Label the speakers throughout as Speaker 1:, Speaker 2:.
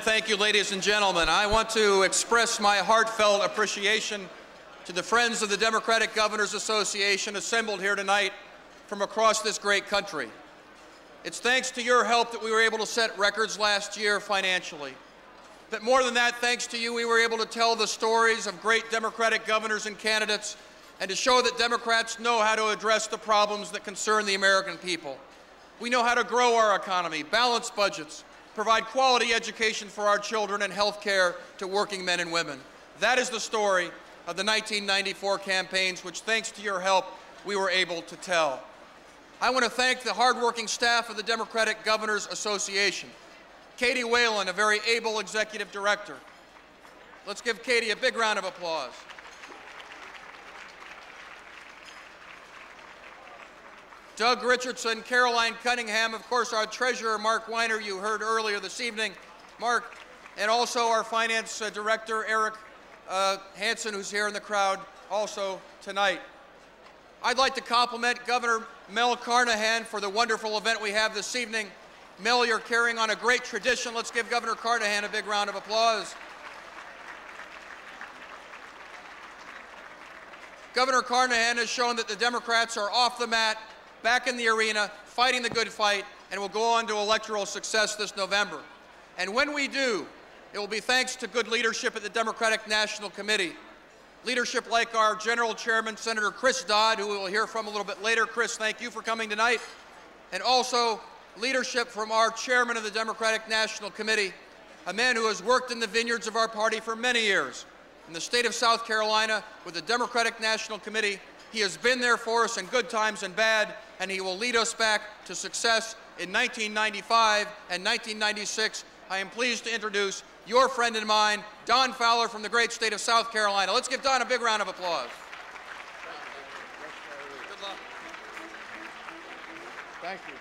Speaker 1: Thank you, ladies and gentlemen. I want to express my heartfelt appreciation to the friends of the Democratic Governors Association assembled here tonight from across this great country. It's thanks to your help that we were able to set records last year financially. But more than that, thanks to you, we were able to tell the stories of great Democratic governors and candidates and to show that Democrats know how to address the problems that concern the American people. We know how to grow our economy, balance budgets, provide quality education for our children, and health care to working men and women. That is the story of the 1994 campaigns, which, thanks to your help, we were able to tell. I want to thank the hardworking staff of the Democratic Governors Association. Katie Whalen, a very able executive director. Let's give Katie a big round of applause. Doug Richardson, Caroline Cunningham, of course, our treasurer, Mark Weiner, you heard earlier this evening. Mark, and also our finance uh, director, Eric uh, Hansen, who's here in the crowd also tonight. I'd like to compliment Governor Mel Carnahan for the wonderful event we have this evening. Mel, you're carrying on a great tradition. Let's give Governor Carnahan a big round of applause. Governor Carnahan has shown that the Democrats are off the mat back in the arena, fighting the good fight, and will go on to electoral success this November. And when we do, it will be thanks to good leadership at the Democratic National Committee. Leadership like our General Chairman, Senator Chris Dodd, who we will hear from a little bit later. Chris, thank you for coming tonight. And also leadership from our Chairman of the Democratic National Committee, a man who has worked in the vineyards of our party for many years. In the state of South Carolina, with the Democratic National Committee, he has been there for us in good times and bad, and he will lead us back to success in 1995 and 1996. I am pleased to introduce your friend and mine, Don Fowler from the great state of South Carolina. Let's give Don a big round of applause. Good luck.
Speaker 2: Thank you.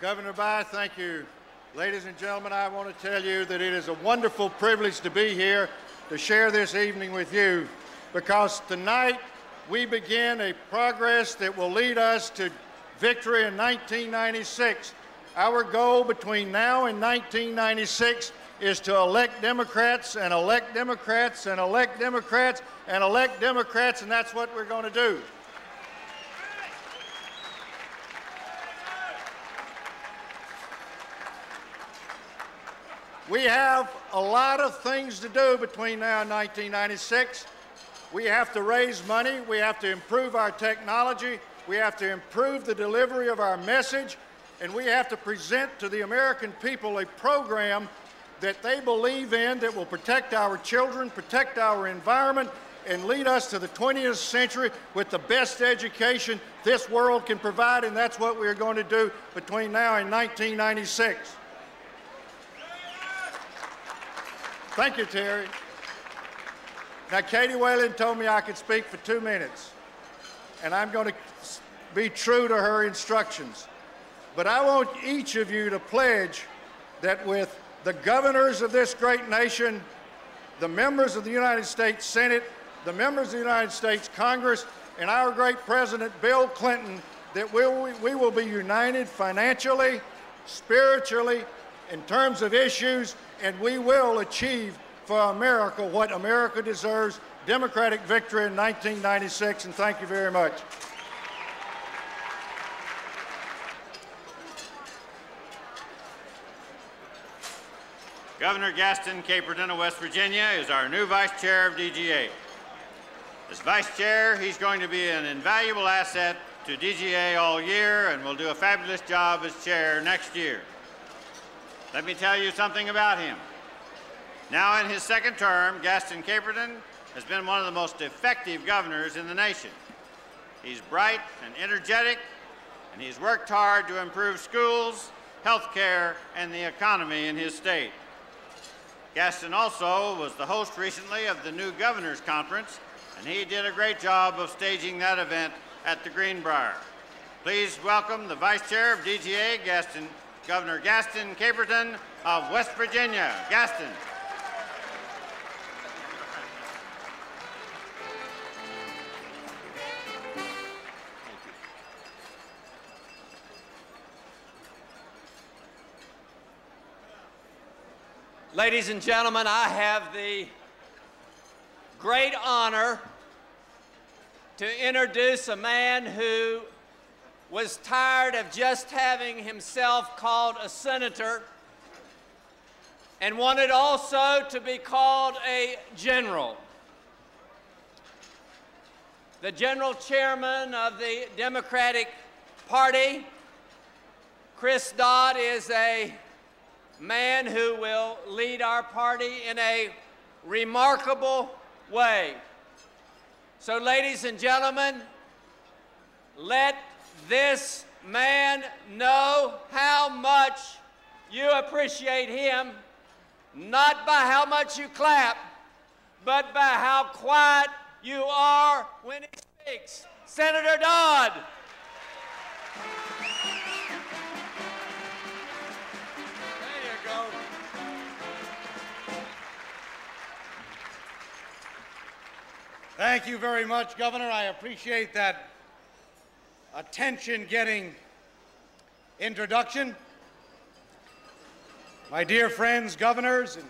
Speaker 2: Governor Bayh, thank you. Ladies and gentlemen, I want to tell you that it is a wonderful privilege to be here to share this evening with you because tonight we begin a progress that will lead us to victory in 1996. Our goal between now and 1996 is to elect Democrats and elect Democrats and elect Democrats and elect Democrats, and that's what we're going to do. We have a lot of things to do between now and 1996. We have to raise money. We have to improve our technology. We have to improve the delivery of our message. And we have to present to the American people a program that they believe in that will protect our children, protect our environment, and lead us to the 20th century with the best education this world can provide. And that's what we're going to do between now and 1996. Thank you, Terry. Now, Katie Whalen told me I could speak for two minutes, and I'm going to be true to her instructions. But I want each of you to pledge that with the governors of this great nation, the members of the United States Senate, the members of the United States Congress, and our great President Bill Clinton, that we'll, we will be united financially, spiritually, in terms of issues, and we will achieve for America what America deserves. Democratic victory in 1996, and thank you very much.
Speaker 3: Governor Gaston Caperton of West Virginia is our new Vice Chair of DGA. As Vice Chair, he's going to be an invaluable asset to DGA all year and will do a fabulous job as Chair next year. Let me tell you something about him. Now in his second term, Gaston Caperton has been one of the most effective governors in the nation. He's bright and energetic, and he's worked hard to improve schools, health care, and the economy in his state. Gaston also was the host recently of the new Governors Conference, and he did a great job of staging that event at the Greenbrier. Please welcome the Vice Chair of DGA, Gaston, Governor Gaston Caperton of West Virginia. Gaston.
Speaker 4: Ladies and gentlemen, I have the great honor to introduce a man who was tired of just having himself called a senator and wanted also to be called a general. The general chairman of the Democratic Party, Chris Dodd, is a man who will lead our party in a remarkable way. So, ladies and gentlemen, let this man know how much you appreciate him, not by how much you clap, but by how quiet you are when he speaks. Senator Dodd.
Speaker 5: Thank you very much, Governor. I appreciate that attention getting introduction. My dear friends, governors, and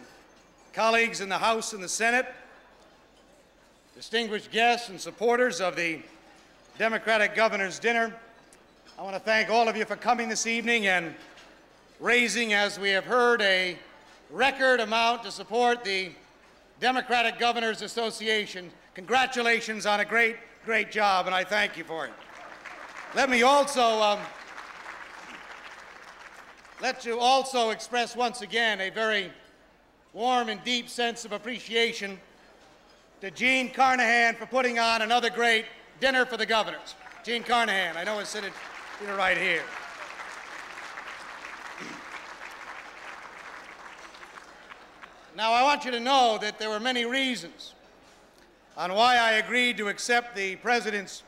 Speaker 5: colleagues in the House and the Senate, distinguished guests and supporters of the Democratic Governor's Dinner, I want to thank all of you for coming this evening and raising, as we have heard, a record amount to support the Democratic Governors Association. Congratulations on a great, great job, and I thank you for it. Let me also um, let you also express once again a very warm and deep sense of appreciation to Jean Carnahan for putting on another great dinner for the governors. Jean Carnahan, I know is sitting, right here. Now, I want you to know that there were many reasons on why I agreed to accept the President's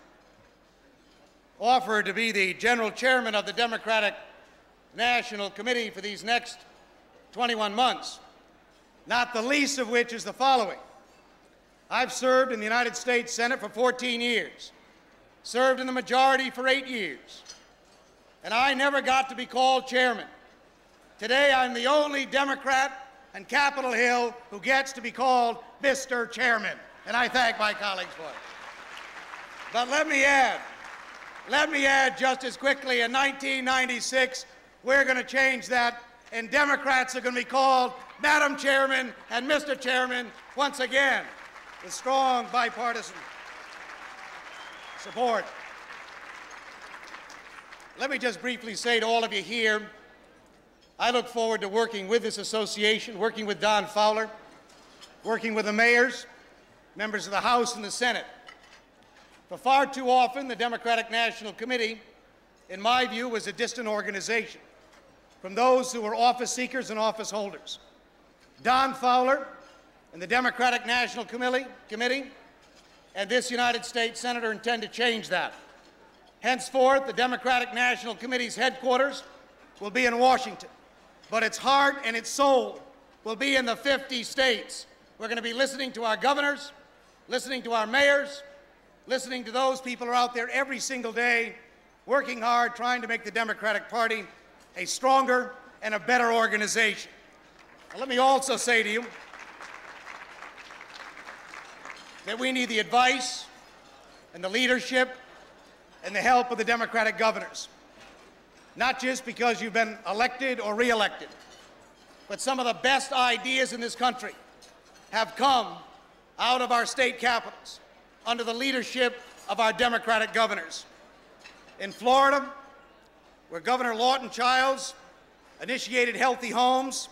Speaker 5: offer to be the General Chairman of the Democratic National Committee for these next 21 months, not the least of which is the following. I've served in the United States Senate for 14 years, served in the majority for eight years, and I never got to be called chairman. Today, I'm the only Democrat on Capitol Hill who gets to be called Mr. Chairman, and I thank my colleagues for it. But let me add, let me add just as quickly, in 1996, we're going to change that, and Democrats are going to be called Madam Chairman and Mr. Chairman once again, with strong bipartisan support. Let me just briefly say to all of you here, I look forward to working with this association, working with Don Fowler, working with the mayors, members of the House and the Senate. For far too often, the Democratic National Committee, in my view, was a distant organization from those who were office seekers and office holders. Don Fowler and the Democratic National Committee, Committee and this United States Senator intend to change that. Henceforth, the Democratic National Committee's headquarters will be in Washington, but its heart and its soul will be in the 50 states. We're going to be listening to our governors, listening to our mayors, listening to those people who are out there every single day working hard, trying to make the Democratic Party a stronger and a better organization. Now, let me also say to you that we need the advice and the leadership and the help of the Democratic governors. Not just because you've been elected or reelected, but some of the best ideas in this country have come out of our state capitals under the leadership of our Democratic governors. In Florida, where Governor Lawton Chiles initiated Healthy Homes,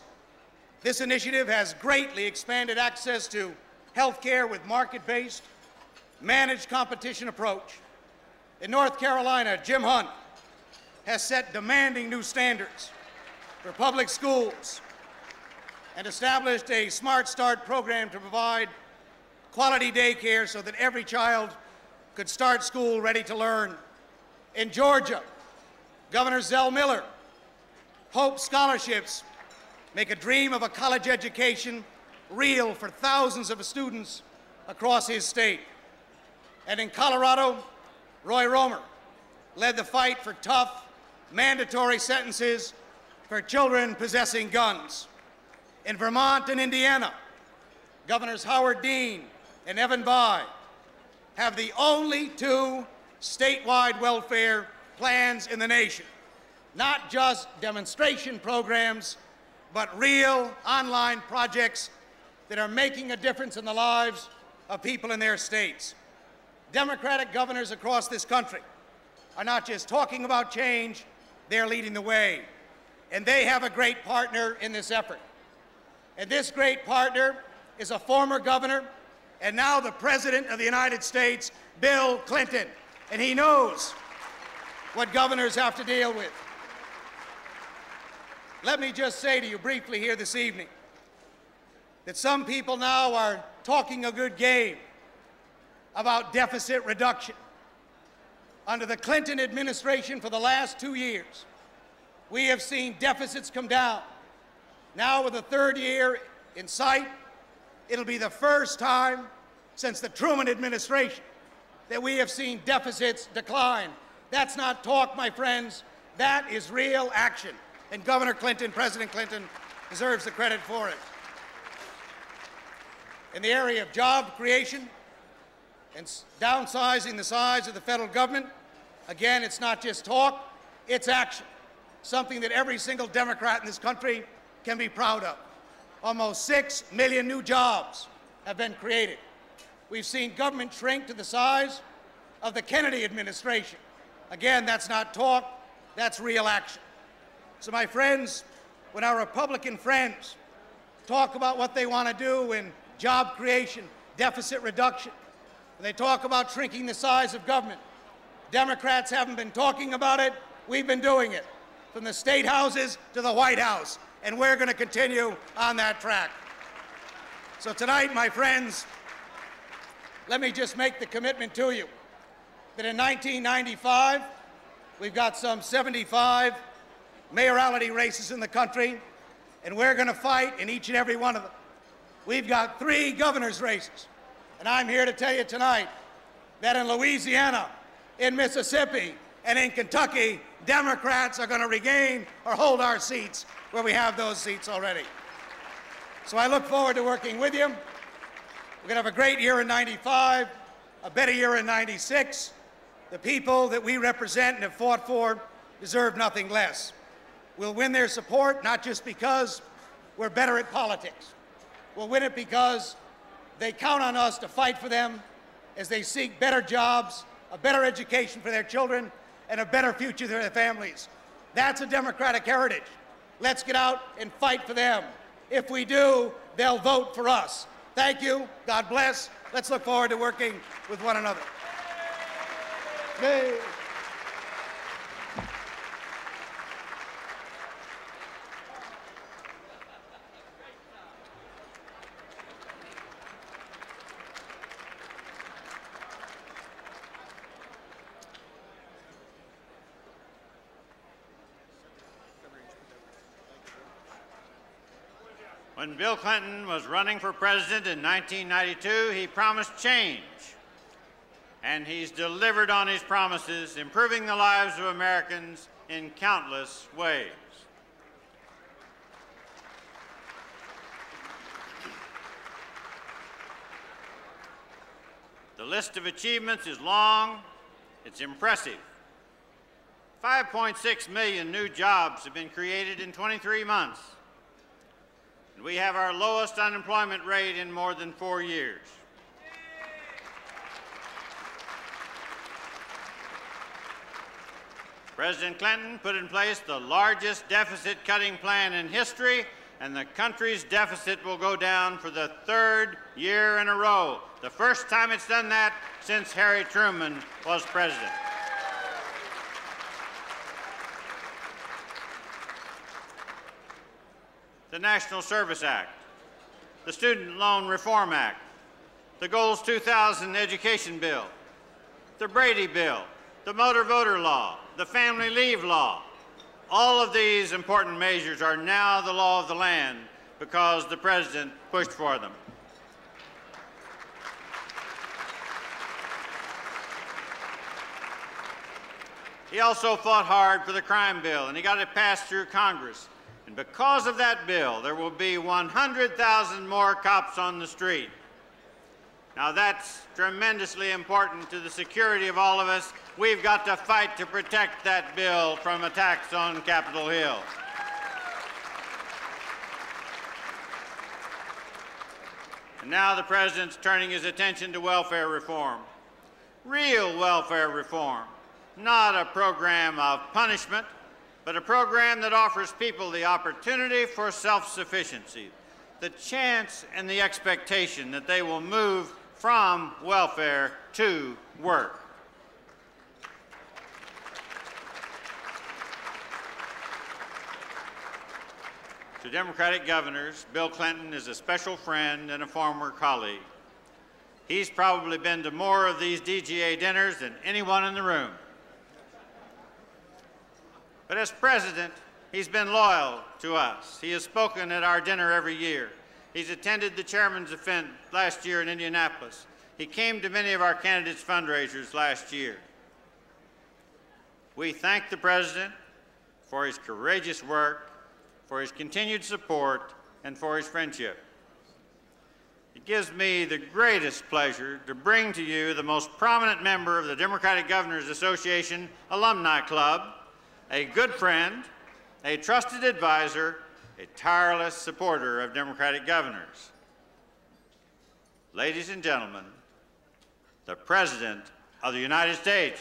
Speaker 5: this initiative has greatly expanded access to health care with market-based, managed competition approach. In North Carolina, Jim Hunt has set demanding new standards for public schools and established a Smart Start program to provide quality daycare so that every child could start school ready to learn. In Georgia, Governor Zell Miller, Hope Scholarships make a dream of a college education real for thousands of students across his state. And in Colorado, Roy Romer led the fight for tough, mandatory sentences for children possessing guns. In Vermont and Indiana, Governors Howard Dean and Evan Bayh have the only two statewide welfare plans in the nation. Not just demonstration programs, but real online projects that are making a difference in the lives of people in their states. Democratic governors across this country are not just talking about change, they're leading the way. And they have a great partner in this effort. And this great partner is a former governor and now the President of the United States, Bill Clinton. And he knows what governors have to deal with. Let me just say to you briefly here this evening that some people now are talking a good game about deficit reduction. Under the Clinton administration for the last two years, we have seen deficits come down. Now, with a third year in sight, it'll be the first time since the Truman administration that we have seen deficits decline. That's not talk, my friends. That is real action. And Governor Clinton, President Clinton, deserves the credit for it. In the area of job creation and downsizing the size of the federal government, again, it's not just talk, it's action. Something that every single Democrat in this country can be proud of. Almost six million new jobs have been created. We've seen government shrink to the size of the Kennedy administration. Again, that's not talk, that's real action. So, my friends, when our Republican friends talk about what they want to do in job creation, deficit reduction. They talk about shrinking the size of government. Democrats haven't been talking about it. We've been doing it from the state houses to the White House, and we're going to continue on that track. So tonight, my friends, let me just make the commitment to you that in 1995, we've got some 75 mayoralty races in the country, and we're going to fight in each and every one of them. We've got three governor's races. And I'm here to tell you tonight that in Louisiana, in Mississippi, and in Kentucky, Democrats are going to regain or hold our seats where we have those seats already. So I look forward to working with you. We're going to have a great year in 95, a better year in 96. The people that we represent and have fought for deserve nothing less. We'll win their support not just because we're better at politics, We'll win it because they count on us to fight for them as they seek better jobs, a better education for their children, and a better future for their families. That's a Democratic heritage. Let's get out and fight for them. If we do, they'll vote for us. Thank you. God bless. Let's look forward to working with one another. Yay.
Speaker 3: When Bill Clinton was running for president in 1992, he promised change. And he's delivered on his promises, improving the lives of Americans in countless ways. The list of achievements is long, it's impressive. 5.6 million new jobs have been created in 23 months and we have our lowest unemployment rate in more than four years. President Clinton put in place the largest deficit cutting plan in history, and the country's deficit will go down for the third year in a row. The first time it's done that since Harry Truman was president. The National Service Act, the Student Loan Reform Act, the Goals 2000 Education Bill, the Brady Bill, the Motor Voter Law, the Family Leave Law. All of these important measures are now the law of the land because the President pushed for them. He also fought hard for the crime bill, and he got it passed through Congress And because of that bill, there will be 100,000 more cops on the street. Now, that's tremendously important to the security of all of us. We've got to fight to protect that bill from attacks on Capitol Hill. And now the President's turning his attention to welfare reform. Real welfare reform, not a program of punishment, but a program that offers people the opportunity for self sufficiency, the chance and the expectation that they will move from welfare to work. To Democratic governors, Bill Clinton is a special friend and a former colleague. He's probably been to more of these DGA dinners than anyone in the room. But as president, he's been loyal to us. He has spoken at our dinner every year. He's attended the chairman's event last year in Indianapolis. He came to many of our candidates' fundraisers last year. We thank the president for his courageous work, for his continued support, and for his friendship. It gives me the greatest pleasure to bring to you the most prominent member of the Democratic Governors Association Alumni Club, a good friend, a trusted advisor, a tireless supporter of Democratic governors. Ladies and gentlemen, the President of the United States.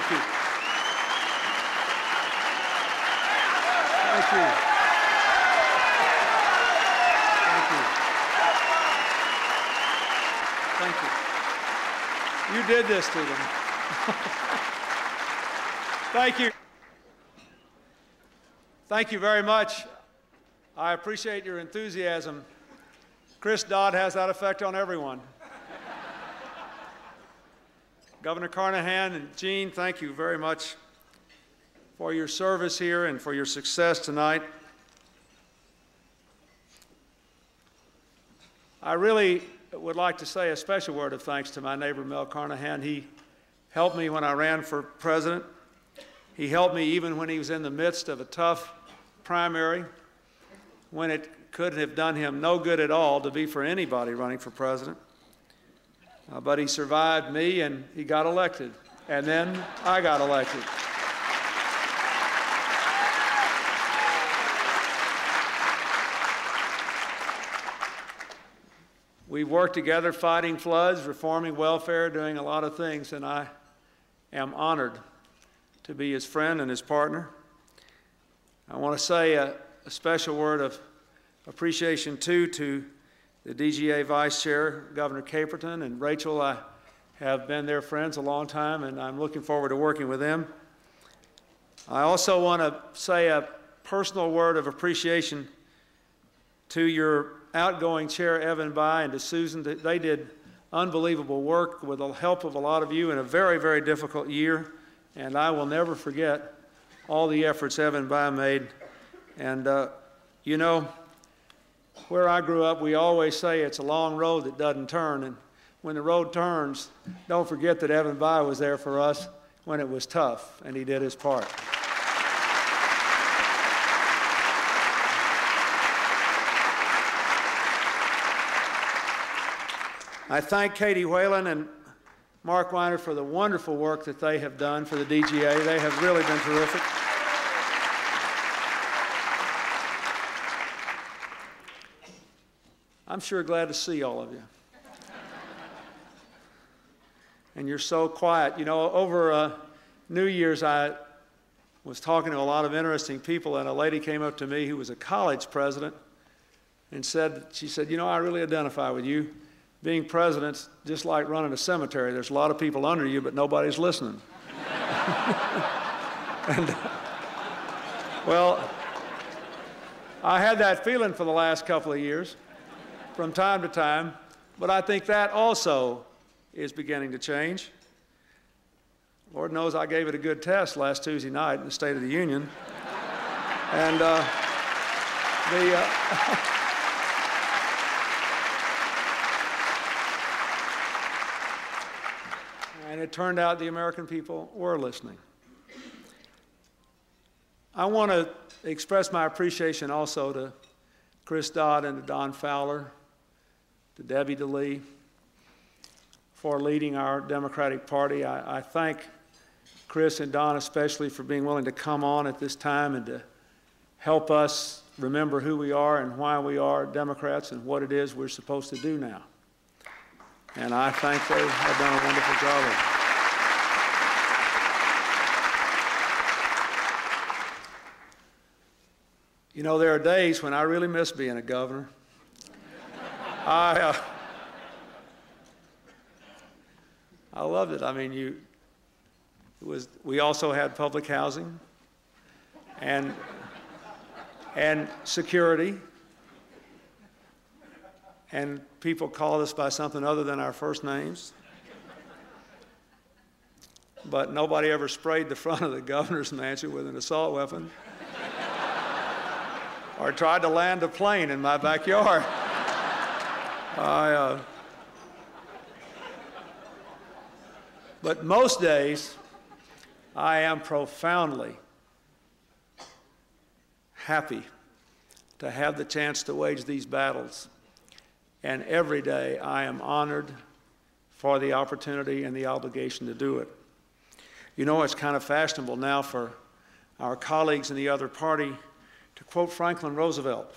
Speaker 6: Thank you. Thank you. Thank you. Thank you. You did this to them. Thank you. Thank you very much. I appreciate your enthusiasm. Chris Dodd has that effect on everyone. Governor Carnahan and Jean, thank you very much for your service here and for your success tonight. I really would like to say a special word of thanks to my neighbor Mel Carnahan. He helped me when I ran for president. He helped me even when he was in the midst of a tough primary, when it couldn't have done him no good at all to be for anybody running for president. Uh, but he survived me and he got elected. And then I got elected. We've worked together fighting floods, reforming welfare, doing a lot of things, and I am honored to be his friend and his partner. I want to say a, a special word of appreciation, too, to the DGA Vice Chair, Governor Caperton, and Rachel. I have been their friends a long time, and I'm looking forward to working with them. I also want to say a personal word of appreciation to your outgoing chair, Evan Bayh, and to Susan. They did unbelievable work with the help of a lot of you in a very, very difficult year. And I will never forget all the efforts Evan Bayh made. And, uh, you know, where I grew up, we always say it's a long road that doesn't turn. And when the road turns, don't forget that Evan Bayh was there for us when it was tough, and he did his part. I thank Katie Whalen and Mark Weiner for the wonderful work that they have done for the DGA. They have really been terrific. I'm sure glad to see all of you. and you're so quiet. You know, over uh, New Year's, I was talking to a lot of interesting people, and a lady came up to me who was a college president and said, she said, you know, I really identify with you. Being president's just like running a cemetery. There's a lot of people under you, but nobody's listening. and, well, I had that feeling for the last couple of years from time to time, but I think that also is beginning to change. Lord knows I gave it a good test last Tuesday night in the State of the Union. and uh, the. Uh, and it turned out the American people were listening. I want to express my appreciation also to Chris Dodd and to Don Fowler to Debbie DeLee for leading our Democratic Party. I, I thank Chris and Don especially for being willing to come on at this time and to help us remember who we are and why we are Democrats and what it is we're supposed to do now. And I think they have done a wonderful job of it. You know, there are days when I really miss being a governor. I, uh, I loved it. I mean, you, it was, we also had public housing and, and security. And people called us by something other than our first names. But nobody ever sprayed the front of the governor's mansion with an assault weapon or tried to land a plane in my backyard. I, uh, but most days, I am profoundly happy to have the chance to wage these battles. And every day, I am honored for the opportunity and the obligation to do it. You know, it's kind of fashionable now for our colleagues in the other party to quote Franklin Roosevelt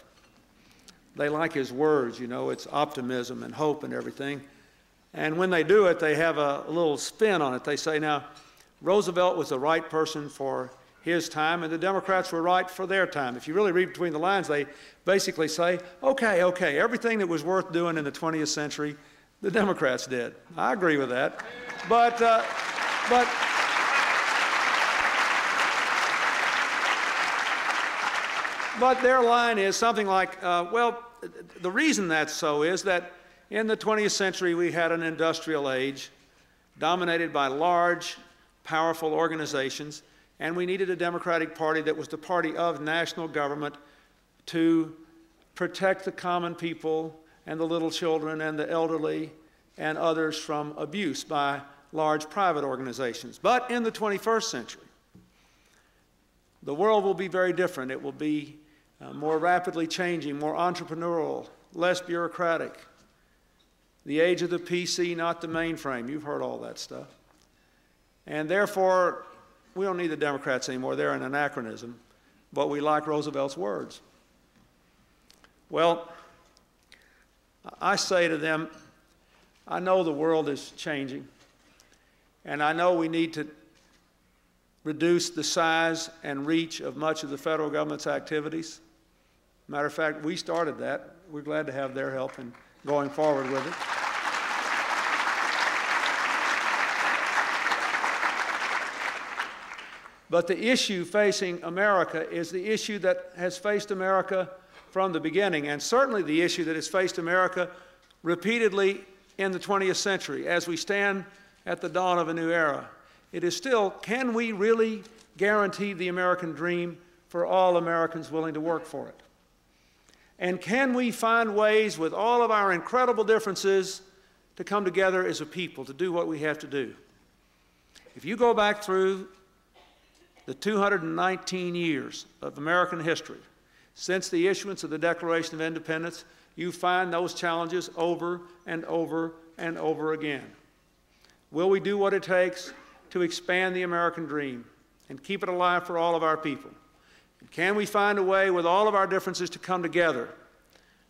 Speaker 6: they like his words, you know, it's optimism and hope and everything. And when they do it, they have a, a little spin on it. They say, now, Roosevelt was the right person for his time, and the Democrats were right for their time. If you really read between the lines, they basically say, okay, okay, everything that was worth doing in the 20th century, the Democrats did. I agree with that. But, uh, but, But their line is something like, uh, well, the reason that's so is that in the 20th century we had an industrial age dominated by large, powerful organizations, and we needed a Democratic Party that was the party of national government to protect the common people and the little children and the elderly and others from abuse by large private organizations. But in the 21st century, the world will be very different. It will be uh, more rapidly changing, more entrepreneurial, less bureaucratic. The age of the PC, not the mainframe. You've heard all that stuff. And therefore, we don't need the Democrats anymore. They're an anachronism. But we like Roosevelt's words. Well, I say to them, I know the world is changing, and I know we need to reduce the size and reach of much of the federal government's activities. Matter of fact, we started that. We're glad to have their help in going forward with it. But the issue facing America is the issue that has faced America from the beginning, and certainly the issue that has faced America repeatedly in the 20th century as we stand at the dawn of a new era. It is still can we really guarantee the American dream for all Americans willing to work for it? And can we find ways, with all of our incredible differences, to come together as a people to do what we have to do. If you go back through the 219 years of American history since the issuance of the Declaration of Independence, you find those challenges over and over and over again. Will we do what it takes to expand the American dream and keep it alive for all of our people? Can we find a way with all of our differences to come together?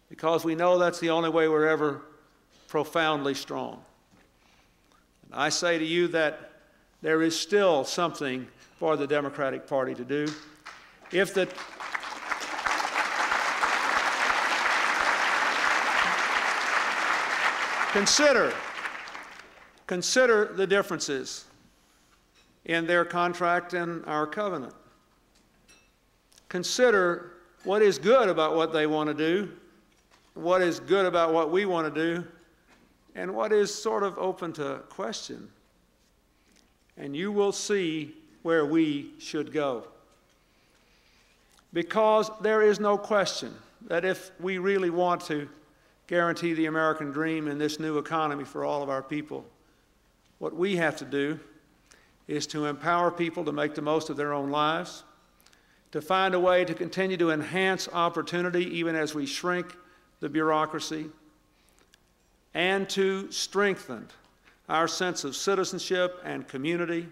Speaker 6: Because we know that's the only way we're ever profoundly strong. And I say to you that there is still something for the Democratic Party to do. If the Consider, consider the differences in their contract and our covenant. Consider what is good about what they want to do, what is good about what we want to do, and what is sort of open to question. And you will see where we should go. Because there is no question that if we really want to guarantee the American dream in this new economy for all of our people. What we have to do is to empower people to make the most of their own lives, to find a way to continue to enhance opportunity even as we shrink the bureaucracy, and to strengthen our sense of citizenship and community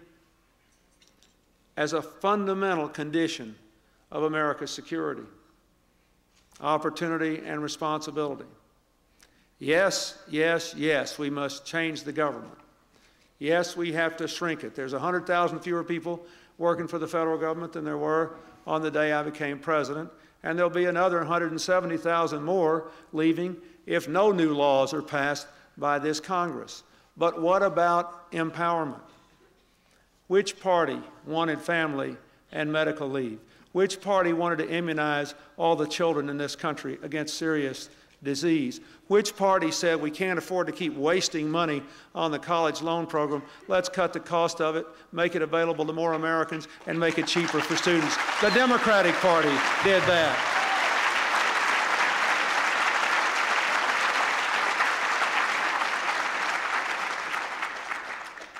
Speaker 6: as a fundamental condition of America's security, opportunity, and responsibility. Yes, yes, yes, we must change the government. Yes, we have to shrink it. There's 100,000 fewer people working for the federal government than there were on the day I became president, and there'll be another 170,000 more leaving if no new laws are passed by this Congress. But what about empowerment? Which party wanted family and medical leave? Which party wanted to immunize all the children in this country against serious disease. Which party said we can't afford to keep wasting money on the college loan program? Let's cut the cost of it, make it available to more Americans, and make it cheaper for students. The Democratic Party did that.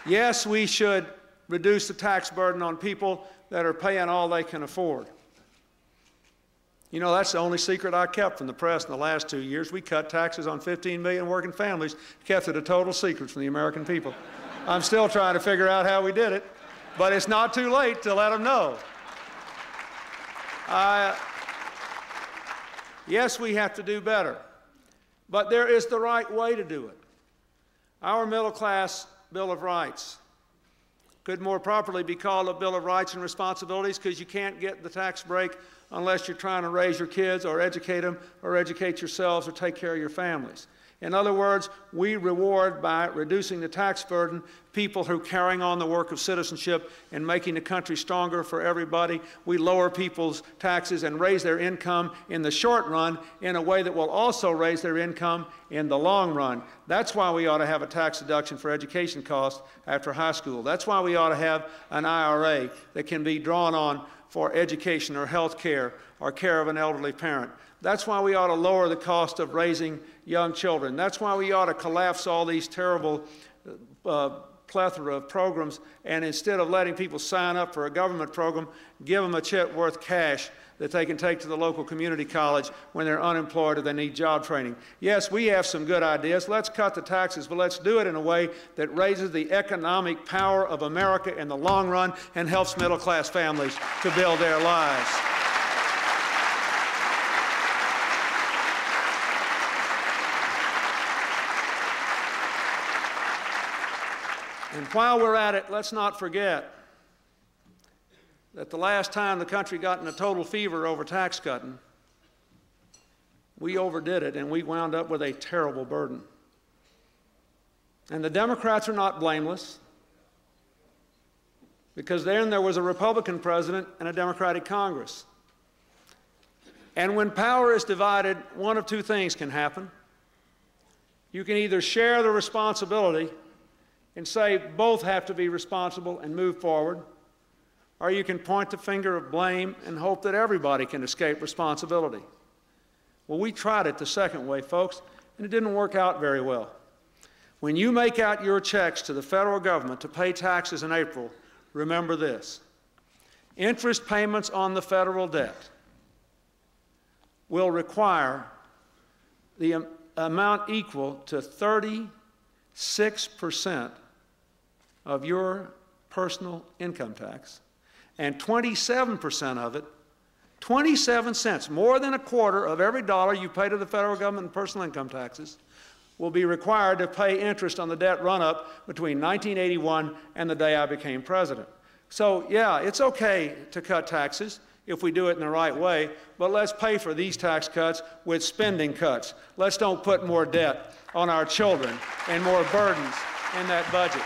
Speaker 6: Yes, we should reduce the tax burden on people that are paying all they can afford. You know, that's the only secret I kept from the press in the last two years. We cut taxes on 15 million working families, kept it a total secret from the American people. I'm still trying to figure out how we did it, but it's not too late to let them know. Yes, we have to do better, but there is the right way to do it. Our middle class Bill of Rights could more properly be called a Bill of Rights and Responsibilities because you can't get the tax break unless you're trying to raise your kids or educate them or educate yourselves or take care of your families. In other words, we reward by reducing the tax burden people who are carrying on the work of citizenship and making the country stronger for everybody. We lower people's taxes and raise their income in the short run in a way that will also raise their income in the long run. That's why we ought to have a tax deduction for education costs after high school. That's why we ought to have an IRA that can be drawn on for education or health care or care of an elderly parent. That's why we ought to lower the cost of raising young children. That's why we ought to collapse all these terrible uh, plethora of programs and instead of letting people sign up for a government program, give them a check worth cash that they can take to the local community college when they're unemployed or they need job training. Yes, we have some good ideas. Let's cut the taxes, but let's do it in a way that raises the economic power of America in the long run and helps middle class families to build their lives. And while we're at it, let's not forget that the last time the country got in a total fever over tax cutting, we overdid it and we wound up with a terrible burden. And the Democrats are not blameless because then there was a Republican president and a Democratic Congress. And when power is divided, one of two things can happen. You can either share the responsibility and say both have to be responsible and move forward, or you can point the finger of blame and hope that everybody can escape responsibility. Well, we tried it the second way, folks, and it didn't work out very well. When you make out your checks to the federal government to pay taxes in April, remember this. Interest payments on the federal debt will require the amount equal to 36% of your personal income tax, and 27% of it, 27 cents, more than a quarter of every dollar you pay to the federal government in personal income taxes, will be required to pay interest on the debt run up between 1981 and the day I became president. So, yeah, it's okay to cut taxes if we do it in the right way, but let's pay for these tax cuts with spending cuts. Let's don't put more debt on our children and more burdens in that budget.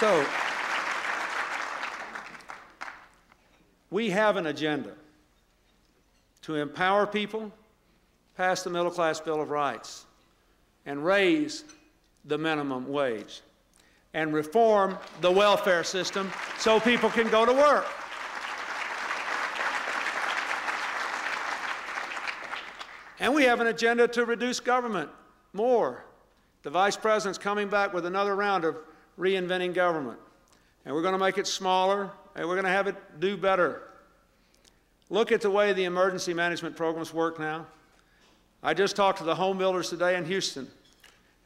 Speaker 6: So, we have an agenda to empower people, pass the Middle Class Bill of Rights, and raise the minimum wage, and reform the welfare system so people can go to work. And we have an agenda to reduce government more. The Vice President's coming back with another round of reinventing government. And we're going to make it smaller, and we're going to have it do better. Look at the way the emergency management programs work now. I just talked to the home builders today in Houston,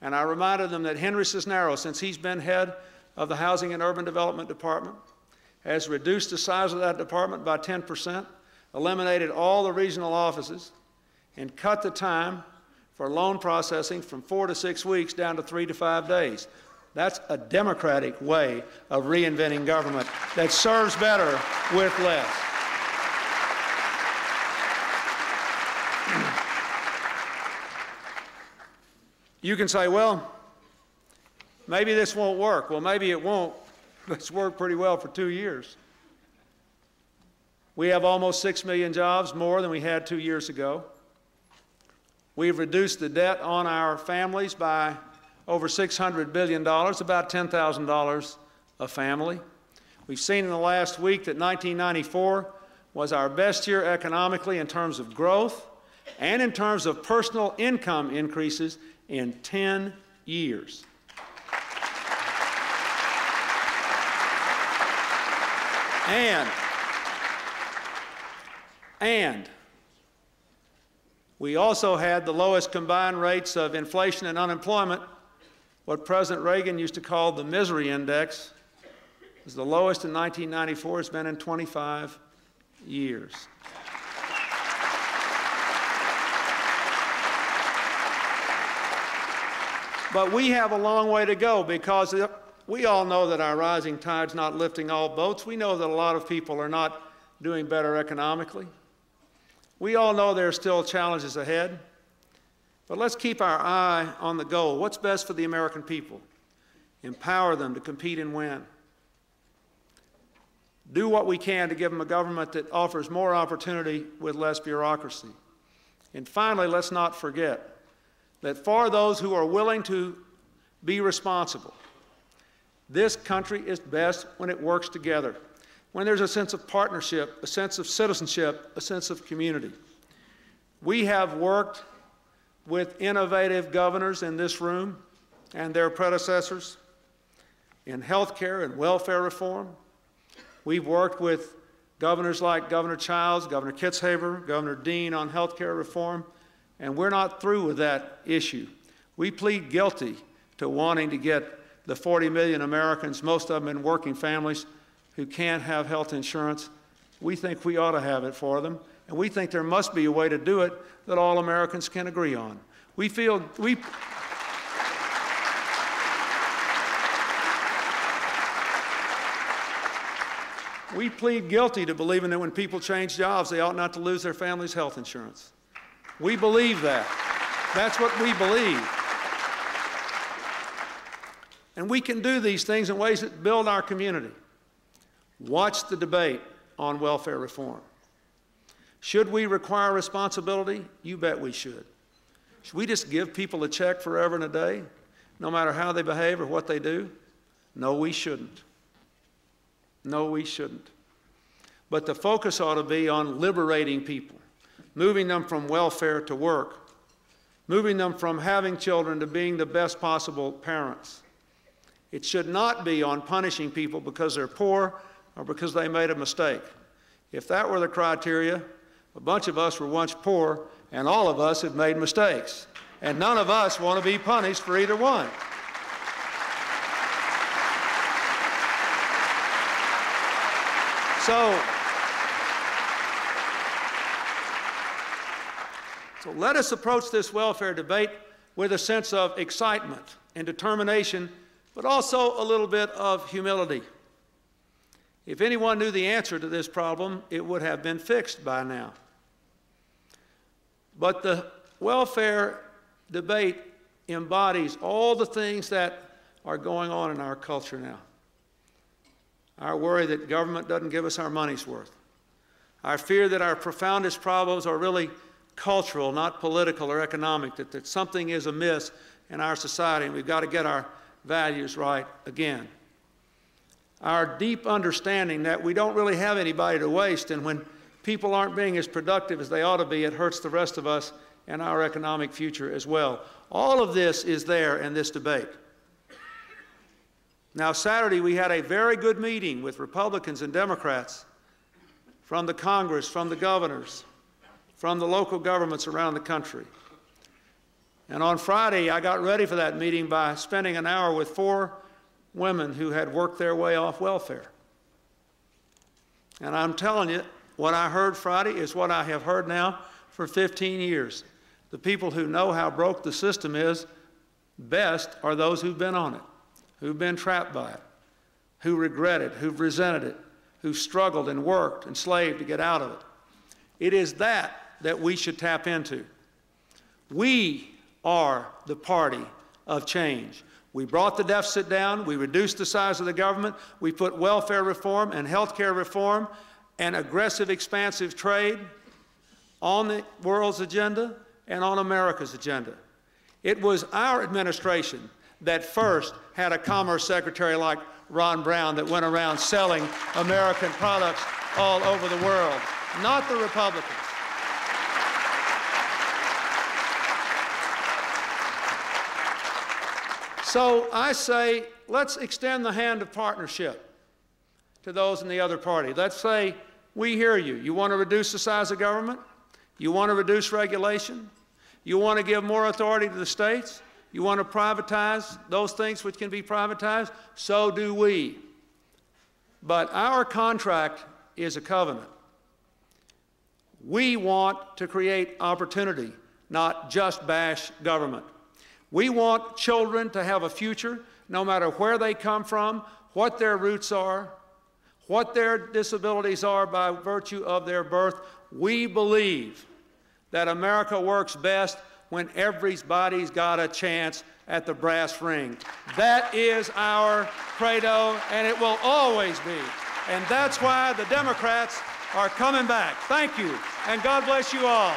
Speaker 6: and I reminded them that Henry Cisneros, since he's been head of the Housing and Urban Development Department, has reduced the size of that department by 10%, eliminated all the regional offices, and cut the time for loan processing from four to six weeks down to three to five days. That's a democratic way of reinventing government that serves better with less. You can say, well, maybe this won't work. Well, maybe it won't. but It's worked pretty well for two years. We have almost 6 million jobs, more than we had two years ago. We've reduced the debt on our families by over $600 billion, about $10,000 a family. We've seen in the last week that 1994 was our best year economically in terms of growth and in terms of personal income increases in 10 years. And, and we also had the lowest combined rates of inflation and unemployment, what President Reagan used to call the misery index, is the lowest in 1994. It's been in 25 years. But we have a long way to go because we all know that our rising tide's not lifting all boats. We know that a lot of people are not doing better economically. We all know there are still challenges ahead. But let's keep our eye on the goal. What's best for the American people? Empower them to compete and win. Do what we can to give them a government that offers more opportunity with less bureaucracy. And finally, let's not forget that for those who are willing to be responsible, this country is best when it works together, when there's a sense of partnership, a sense of citizenship, a sense of community. We have worked with innovative governors in this room and their predecessors in health care and welfare reform. We've worked with governors like Governor Chiles, Governor Kitzhaber, Governor Dean on health care reform and we're not through with that issue. We plead guilty to wanting to get the 40 million Americans, most of them in working families, who can't have health insurance. We think we ought to have it for them, and we think there must be a way to do it that all Americans can agree on. We feel we. We plead guilty to believing that when people change jobs, they ought not to lose their family's health insurance. We believe that. That's what we believe. And we can do these things in ways that build our community. Watch the debate on welfare reform. Should we require responsibility? You bet we should. Should we just give people a check forever and a day, no matter how they behave or what they do? No, we shouldn't. No, we shouldn't. But the focus ought to be on liberating people moving them from welfare to work, moving them from having children to being the best possible parents. It should not be on punishing people because they're poor or because they made a mistake. If that were the criteria, a bunch of us were once poor and all of us have made mistakes. And none of us want to be punished for either one. So, so let us approach this welfare debate with a sense of excitement and determination, but also a little bit of humility. If anyone knew the answer to this problem, it would have been fixed by now. But the welfare debate embodies all the things that are going on in our culture now. Our worry that government doesn't give us our money's worth. Our fear that our profoundest problems are really cultural, not political or economic, that, that something is amiss in our society and we've got to get our values right again. Our deep understanding that we don't really have anybody to waste and when people aren't being as productive as they ought to be, it hurts the rest of us and our economic future as well. All of this is there in this debate. Now, Saturday we had a very good meeting with Republicans and Democrats from the Congress, from the governors, from the local governments around the country. And on Friday, I got ready for that meeting by spending an hour with four women who had worked their way off welfare. And I'm telling you, what I heard Friday is what I have heard now for 15 years. The people who know how broke the system is best are those who've been on it, who've been trapped by it, who regret it, who've resented it, who've struggled and worked and slaved to get out of it. It is that that we should tap into. We are the party of change. We brought the deficit down, we reduced the size of the government, we put welfare reform and health care reform and aggressive, expansive trade on the world's agenda and on America's agenda. It was our administration that first had a commerce secretary like Ron Brown that went around selling American products all over the world, not the Republicans. So I say, let's extend the hand of partnership to those in the other party. Let's say, we hear you. You want to reduce the size of government? You want to reduce regulation? You want to give more authority to the states? You want to privatize those things which can be privatized? So do we. But our contract is a covenant. We want to create opportunity, not just bash government. We want children to have a future no matter where they come from, what their roots are, what their disabilities are by virtue of their birth. We believe that America works best when everybody's got a chance at the brass ring. That is our credo, and it will always be. And that's why the Democrats are coming back. Thank you, and God bless you all.